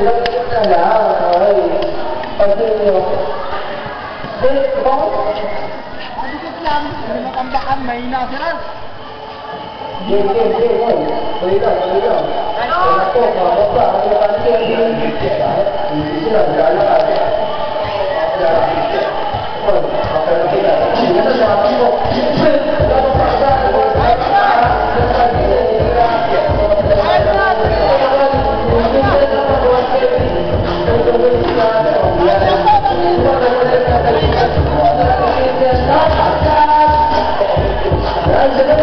Minutes na lang. Okay. Continue. Date, bong? Adikit lang, hindi matambakan, may nasiran. Game, game, game, game. Tuloy lang, tuloy lang. Wala po, mga baba. Ang ilang kanil, hindi sila. Gracias.